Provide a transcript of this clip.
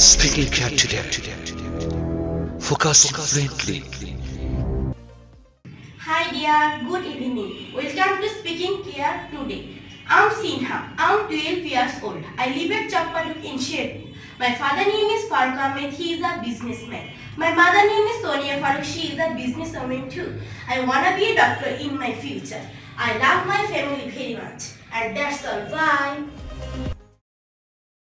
Speaking care today. Focus friendly. Hi dear, good evening. Welcome to Speaking Care today. I'm Sinha. I'm 12 years old. I live at Chappaduk in Sherpur. My father name is Farooq Ahmed. He is a businessman. My mother name is Sonia Farooq. She is a businesswoman too. I wanna be a doctor in my future. I love my family very much. And that's all. Bye.